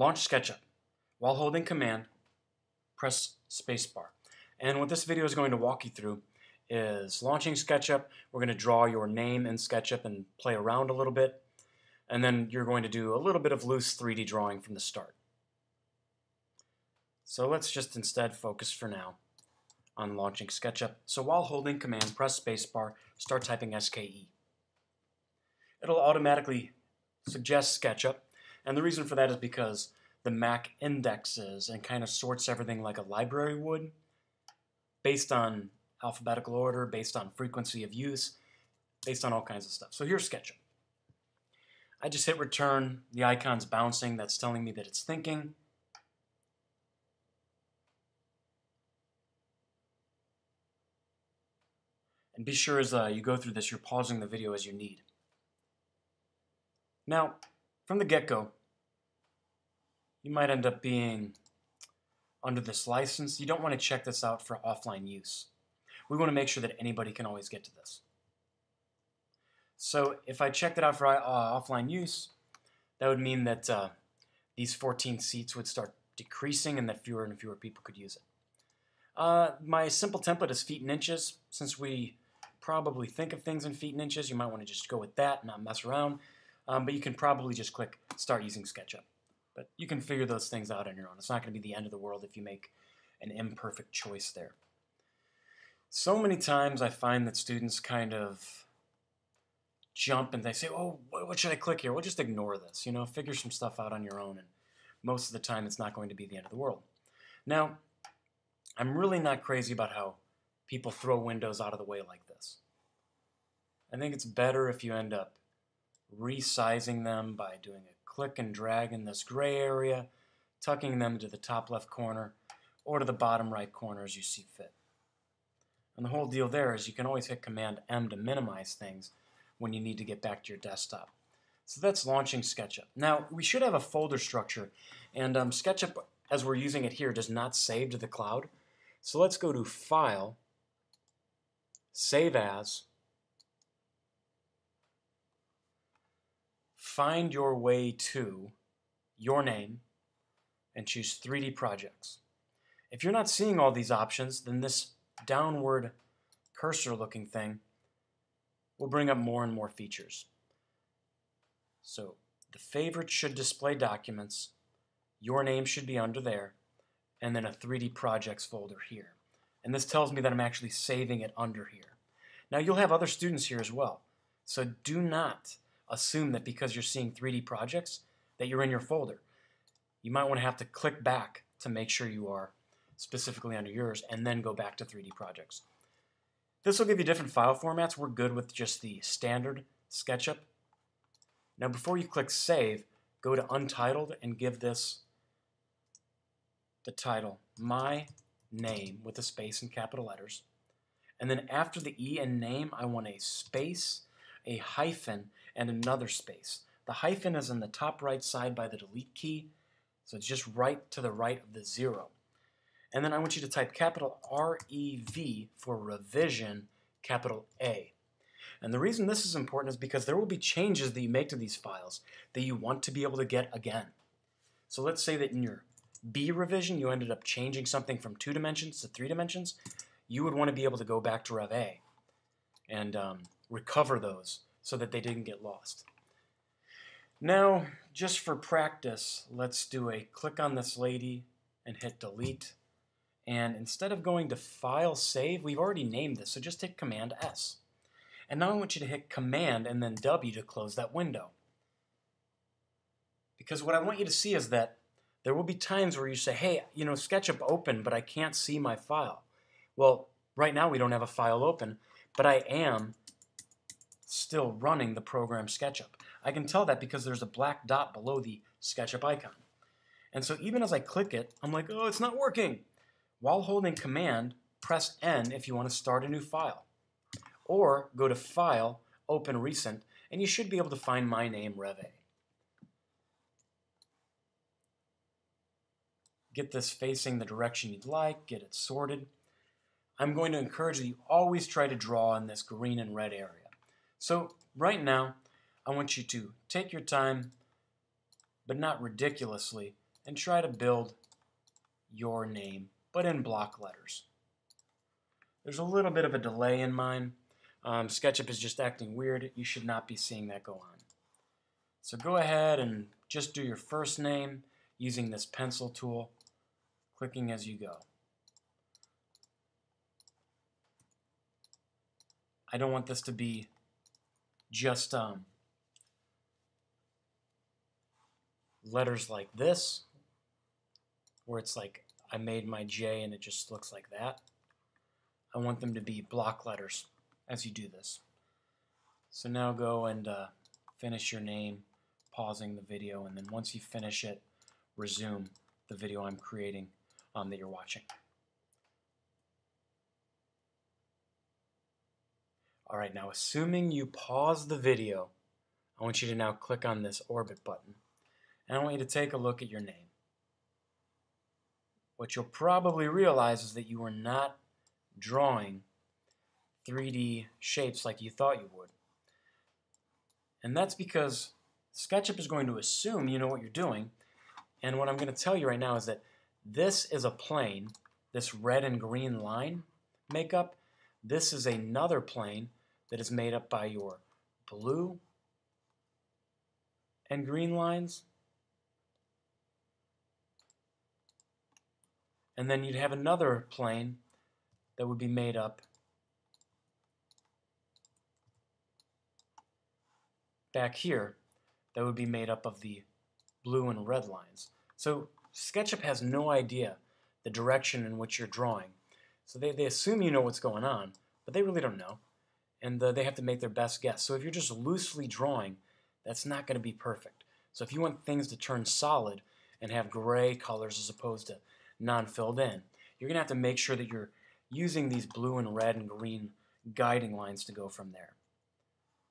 launch SketchUp. While holding Command, press spacebar. And what this video is going to walk you through is launching SketchUp. We're going to draw your name in SketchUp and play around a little bit. And then you're going to do a little bit of loose 3D drawing from the start. So let's just instead focus for now on launching SketchUp. So while holding Command, press spacebar, start typing SKE. It'll automatically suggest SketchUp, and the reason for that is because the Mac indexes and kind of sorts everything like a library would, based on alphabetical order, based on frequency of use, based on all kinds of stuff. So here's SketchUp. I just hit return, the icon's bouncing, that's telling me that it's thinking. And be sure as uh, you go through this, you're pausing the video as you need. Now, from the get-go, you might end up being under this license. You don't want to check this out for offline use. We want to make sure that anybody can always get to this. So if I checked it out for uh, offline use, that would mean that uh, these 14 seats would start decreasing and that fewer and fewer people could use it. Uh, my simple template is feet and inches. Since we probably think of things in feet and inches, you might want to just go with that, and not mess around. Um, but you can probably just click Start using SketchUp. But you can figure those things out on your own. It's not going to be the end of the world if you make an imperfect choice there. So many times I find that students kind of jump and they say, oh, what should I click here? Well, just ignore this. You know, figure some stuff out on your own. And most of the time, it's not going to be the end of the world. Now, I'm really not crazy about how people throw windows out of the way like this. I think it's better if you end up resizing them by doing a click and drag in this gray area, tucking them to the top left corner or to the bottom right corner as you see fit. And the whole deal there is you can always hit Command M to minimize things when you need to get back to your desktop. So that's launching SketchUp. Now, we should have a folder structure, and um, SketchUp, as we're using it here, does not save to the cloud. So let's go to File, Save As, find your way to your name and choose 3D projects. If you're not seeing all these options, then this downward cursor looking thing will bring up more and more features. So the favorites should display documents, your name should be under there, and then a 3D projects folder here. And this tells me that I'm actually saving it under here. Now you'll have other students here as well. So do not assume that because you're seeing 3D projects that you're in your folder. You might want to have to click back to make sure you are specifically under yours and then go back to 3D projects. This will give you different file formats. We're good with just the standard SketchUp. Now before you click Save, go to Untitled and give this the title, My Name, with a space and capital letters. And then after the E and name, I want a space, a hyphen, and another space. The hyphen is on the top right side by the delete key, so it's just right to the right of the zero. And then I want you to type capital R-E-V for revision, capital A. And the reason this is important is because there will be changes that you make to these files that you want to be able to get again. So let's say that in your B revision you ended up changing something from two dimensions to three dimensions. You would want to be able to go back to Rev A and um, recover those so that they didn't get lost. Now, just for practice, let's do a click on this lady and hit delete. And instead of going to File, Save, we've already named this, so just hit Command S. And now I want you to hit Command and then W to close that window. Because what I want you to see is that there will be times where you say, hey, you know, SketchUp open, but I can't see my file. Well, right now we don't have a file open, but I am still running the program SketchUp. I can tell that because there's a black dot below the SketchUp icon. And so even as I click it, I'm like, oh, it's not working. While holding Command, press N if you want to start a new file. Or go to File, Open Recent, and you should be able to find my name, Rev A. Get this facing the direction you'd like, get it sorted. I'm going to encourage that you always try to draw in this green and red area. So right now, I want you to take your time, but not ridiculously, and try to build your name, but in block letters. There's a little bit of a delay in mine. Um, SketchUp is just acting weird. You should not be seeing that go on. So go ahead and just do your first name using this pencil tool, clicking as you go. I don't want this to be just um, letters like this, where it's like I made my J and it just looks like that. I want them to be block letters as you do this. So now go and uh, finish your name, pausing the video, and then once you finish it, resume the video I'm creating um, that you're watching. Alright, now assuming you pause the video, I want you to now click on this orbit button. And I want you to take a look at your name. What you'll probably realize is that you are not drawing 3D shapes like you thought you would. And that's because SketchUp is going to assume you know what you're doing. And what I'm going to tell you right now is that this is a plane, this red and green line makeup. This is another plane that is made up by your blue and green lines. And then you'd have another plane that would be made up back here that would be made up of the blue and red lines. So SketchUp has no idea the direction in which you're drawing. So they, they assume you know what's going on, but they really don't know and they have to make their best guess. So if you're just loosely drawing, that's not going to be perfect. So if you want things to turn solid and have gray colors as opposed to non-filled in, you're going to have to make sure that you're using these blue and red and green guiding lines to go from there.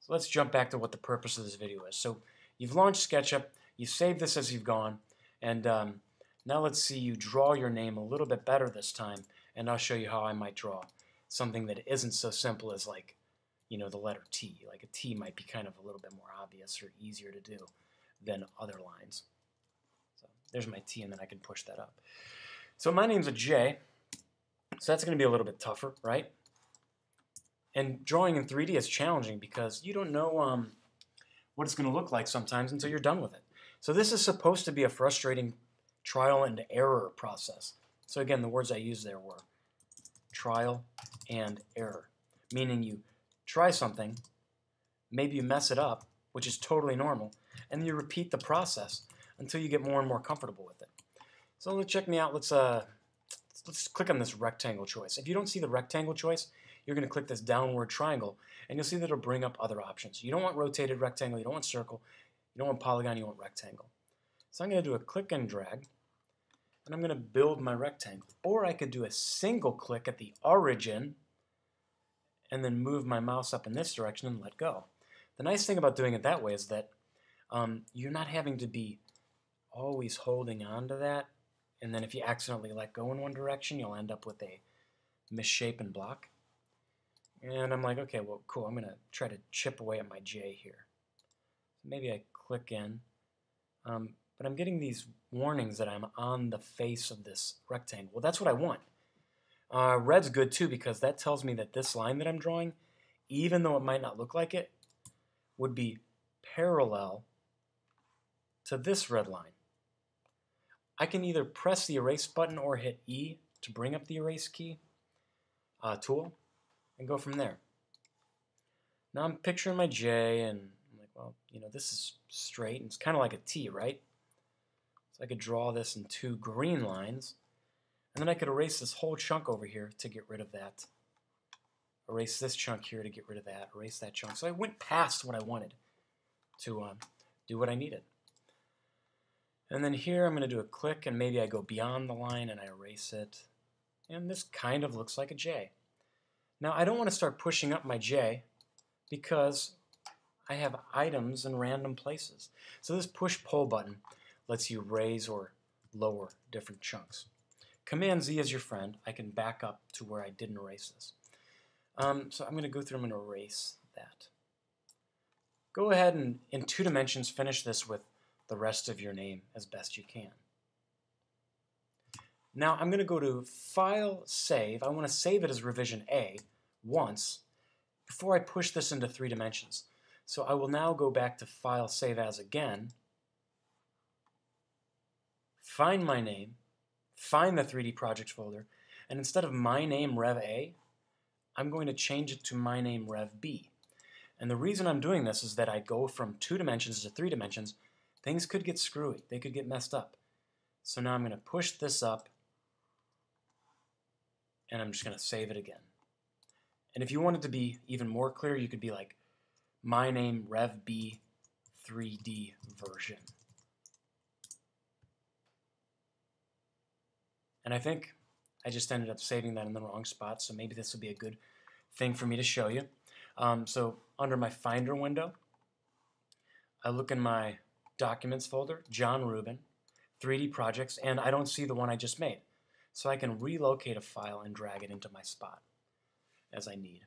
So let's jump back to what the purpose of this video is. So you've launched SketchUp, you saved this as you've gone, and um, now let's see you draw your name a little bit better this time, and I'll show you how I might draw something that isn't so simple as like you know, the letter T. Like a T might be kind of a little bit more obvious or easier to do than other lines. So there's my T, and then I can push that up. So my name's a J, so that's going to be a little bit tougher, right? And drawing in 3D is challenging because you don't know um, what it's going to look like sometimes until you're done with it. So this is supposed to be a frustrating trial and error process. So again, the words I used there were trial and error, meaning you try something, maybe you mess it up, which is totally normal, and you repeat the process until you get more and more comfortable with it. So let's check me out. Let's uh, let's click on this rectangle choice. If you don't see the rectangle choice, you're going to click this downward triangle, and you'll see that it'll bring up other options. You don't want rotated rectangle, you don't want circle, you don't want polygon, you want rectangle. So I'm going to do a click and drag, and I'm going to build my rectangle. Or I could do a single click at the origin and then move my mouse up in this direction and let go. The nice thing about doing it that way is that um, you're not having to be always holding on to that, and then if you accidentally let go in one direction, you'll end up with a misshapen block. And I'm like, okay, well, cool, I'm going to try to chip away at my J here. Maybe I click in, um, but I'm getting these warnings that I'm on the face of this rectangle. Well, that's what I want. Uh, red's good too because that tells me that this line that I'm drawing, even though it might not look like it, would be parallel to this red line. I can either press the erase button or hit E to bring up the erase key uh, tool and go from there. Now I'm picturing my J and I'm like, well, you know, this is straight and it's kind of like a T, right? So I could draw this in two green lines and then I could erase this whole chunk over here to get rid of that. Erase this chunk here to get rid of that. Erase that chunk. So I went past what I wanted to um, do what I needed. And then here I'm going to do a click and maybe I go beyond the line and I erase it. And this kind of looks like a J. Now I don't want to start pushing up my J because I have items in random places. So this push-pull button lets you raise or lower different chunks. Command Z is your friend. I can back up to where I didn't erase this. Um, so I'm going to go through and erase that. Go ahead and, in two dimensions, finish this with the rest of your name as best you can. Now I'm going to go to File, Save. I want to save it as revision A once before I push this into three dimensions. So I will now go back to File, Save As again, find my name, find the 3D Projects folder, and instead of my name Rev A, I'm going to change it to my name Rev B. And the reason I'm doing this is that I go from two dimensions to three dimensions. Things could get screwy. They could get messed up. So now I'm going to push this up and I'm just going to save it again. And if you want it to be even more clear, you could be like, my name Rev B 3D version. And I think I just ended up saving that in the wrong spot, so maybe this will be a good thing for me to show you. Um, so under my Finder window, I look in my Documents folder, Jon Rubin, 3D Projects, and I don't see the one I just made. So I can relocate a file and drag it into my spot as I need.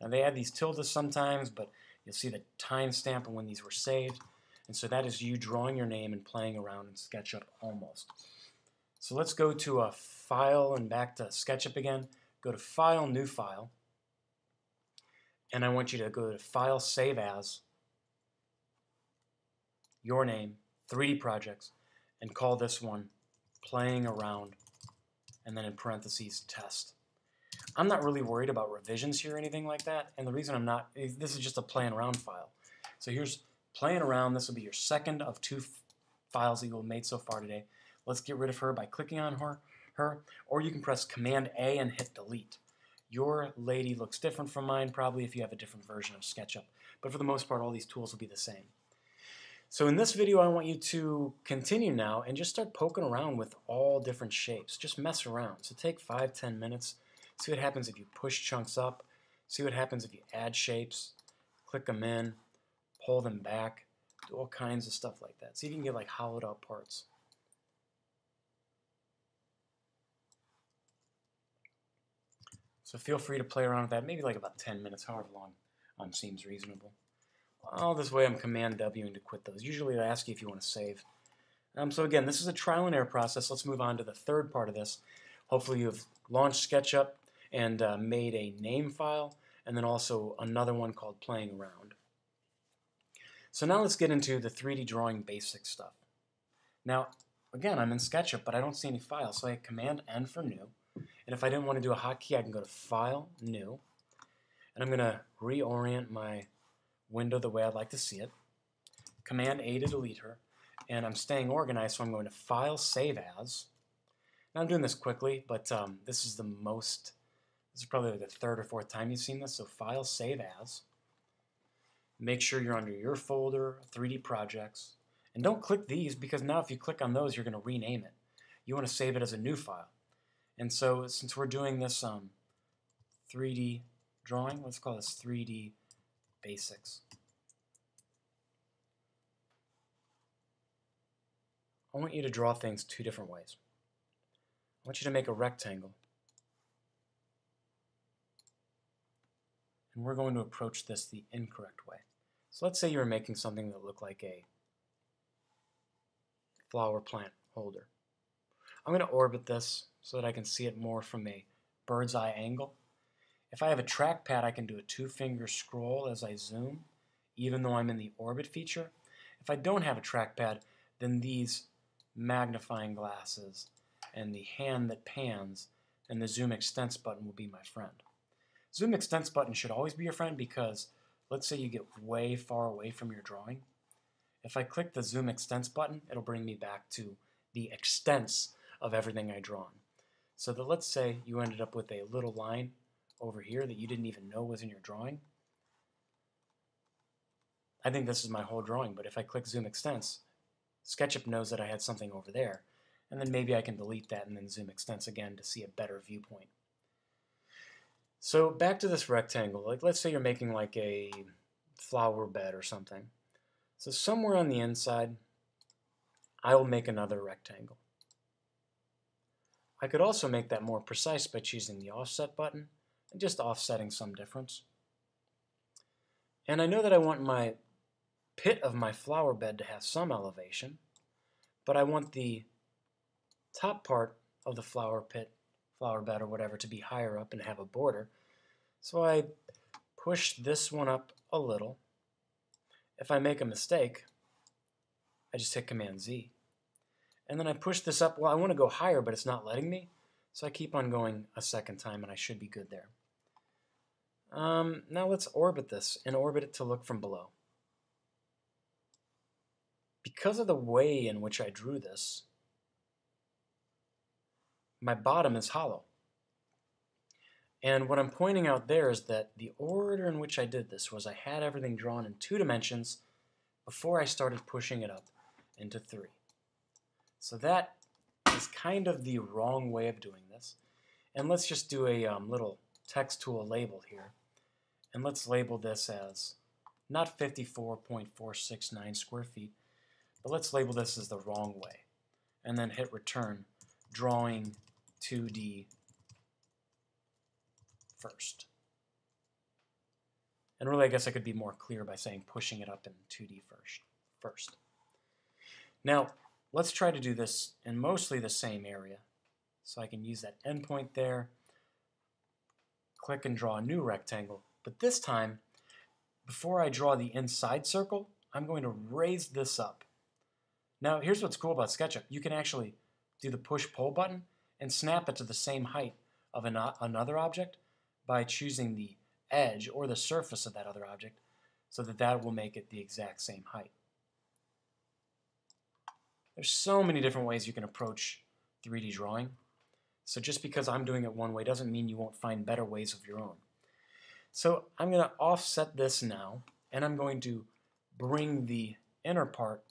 Now they add these tildes sometimes, but you'll see the timestamp of when these were saved. And so that is you drawing your name and playing around in SketchUp almost. So let's go to a file and back to SketchUp again. Go to File, New File. And I want you to go to File, Save As, your name, 3D Projects, and call this one Playing Around, and then in parentheses, Test. I'm not really worried about revisions here or anything like that, and the reason I'm not, is this is just a playing around file. So here's playing around. This will be your second of two files that you have made so far today. Let's get rid of her by clicking on her, her, or you can press Command A and hit Delete. Your lady looks different from mine, probably if you have a different version of SketchUp. But for the most part, all these tools will be the same. So in this video, I want you to continue now and just start poking around with all different shapes. Just mess around. So take five, ten minutes. See what happens if you push chunks up. See what happens if you add shapes. Click them in. Pull them back. Do all kinds of stuff like that. See if you can get like hollowed out parts. So feel free to play around with that, maybe like about 10 minutes, however long um, seems reasonable. All this way I'm Command Wing to quit those. Usually I ask you if you want to save. Um, so again, this is a trial and error process. Let's move on to the third part of this. Hopefully you've launched SketchUp and uh, made a name file, and then also another one called Playing Around. So now let's get into the 3D drawing basic stuff. Now, again, I'm in SketchUp, but I don't see any files, so I hit Command N for New. And if I didn't want to do a hotkey, I can go to File, New. And I'm going to reorient my window the way I'd like to see it. Command A to delete her. And I'm staying organized, so I'm going to File, Save As. Now I'm doing this quickly, but um, this is the most, this is probably like the third or fourth time you've seen this. So File, Save As. Make sure you're under your folder, 3D Projects. And don't click these because now if you click on those, you're going to rename it. You want to save it as a new file. And so since we're doing this um, 3D drawing, let's call this 3D basics. I want you to draw things two different ways. I want you to make a rectangle. And we're going to approach this the incorrect way. So let's say you were making something that looked like a flower plant holder. I'm going to orbit this so that I can see it more from a bird's eye angle. If I have a trackpad, I can do a two-finger scroll as I zoom, even though I'm in the orbit feature. If I don't have a trackpad, then these magnifying glasses and the hand that pans and the zoom extents button will be my friend. Zoom extents button should always be your friend because let's say you get way far away from your drawing. If I click the zoom extents button, it'll bring me back to the extents of everything I drawn. So that let's say you ended up with a little line over here that you didn't even know was in your drawing. I think this is my whole drawing, but if I click Zoom Extents, SketchUp knows that I had something over there, and then maybe I can delete that and then Zoom Extents again to see a better viewpoint. So back to this rectangle, like let's say you're making like a flower bed or something. So somewhere on the inside, I will make another rectangle. I could also make that more precise by choosing the offset button and just offsetting some difference. And I know that I want my pit of my flower bed to have some elevation, but I want the top part of the flower pit, flower bed or whatever to be higher up and have a border. So I push this one up a little. If I make a mistake, I just hit Command Z. And then I push this up. Well, I want to go higher, but it's not letting me. So I keep on going a second time, and I should be good there. Um, now let's orbit this and orbit it to look from below. Because of the way in which I drew this, my bottom is hollow. And what I'm pointing out there is that the order in which I did this was I had everything drawn in two dimensions before I started pushing it up into three. So that is kind of the wrong way of doing this. And let's just do a um, little text tool label here. And let's label this as not 54.469 square feet, but let's label this as the wrong way. And then hit return, drawing 2D first. And really, I guess I could be more clear by saying pushing it up in 2D first. first. Now, let's try to do this in mostly the same area. So I can use that endpoint there, click and draw a new rectangle. But this time, before I draw the inside circle, I'm going to raise this up. Now, here's what's cool about SketchUp. You can actually do the push-pull button and snap it to the same height of an, another object by choosing the edge or the surface of that other object so that that will make it the exact same height. There's so many different ways you can approach 3D drawing. So just because I'm doing it one way doesn't mean you won't find better ways of your own. So I'm going to offset this now, and I'm going to bring the inner part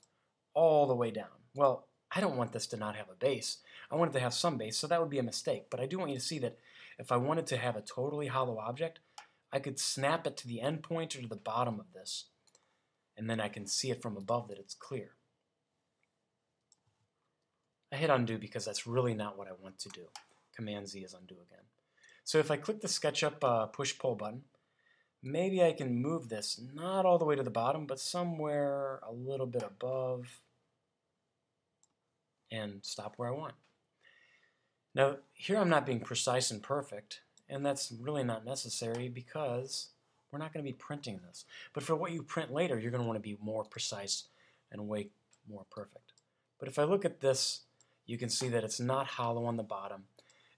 all the way down. Well, I don't want this to not have a base. I want it to have some base, so that would be a mistake. But I do want you to see that if I wanted to have a totally hollow object, I could snap it to the end point or to the bottom of this, and then I can see it from above that it's clear. Hit undo because that's really not what I want to do. Command Z is undo again. So if I click the SketchUp uh, push-pull button, maybe I can move this not all the way to the bottom, but somewhere a little bit above and stop where I want. Now, here I'm not being precise and perfect, and that's really not necessary because we're not going to be printing this. But for what you print later, you're going to want to be more precise and way more perfect. But if I look at this you can see that it's not hollow on the bottom.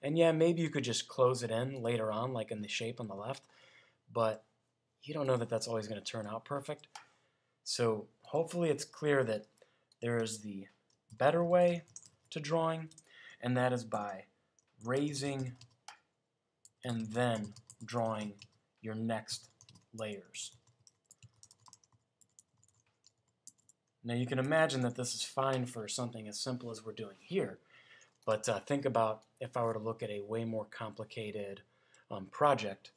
And yeah, maybe you could just close it in later on, like in the shape on the left, but you don't know that that's always going to turn out perfect. So hopefully it's clear that there is the better way to drawing, and that is by raising and then drawing your next layers. Now you can imagine that this is fine for something as simple as we're doing here, but uh, think about if I were to look at a way more complicated um, project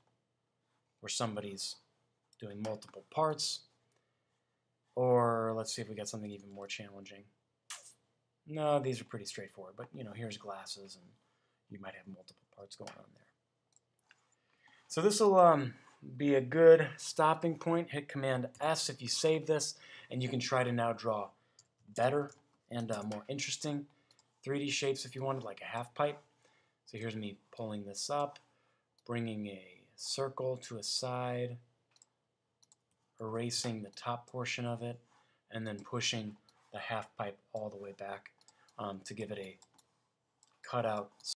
where somebody's doing multiple parts, or let's see if we got something even more challenging. No, these are pretty straightforward, but you know, here's glasses and you might have multiple parts going on there. So this will um, be a good stopping point. Hit Command S if you save this, and you can try to now draw better and uh, more interesting 3D shapes if you wanted, like a half pipe. So here's me pulling this up, bringing a circle to a side, erasing the top portion of it, and then pushing the half pipe all the way back um, to give it a cutout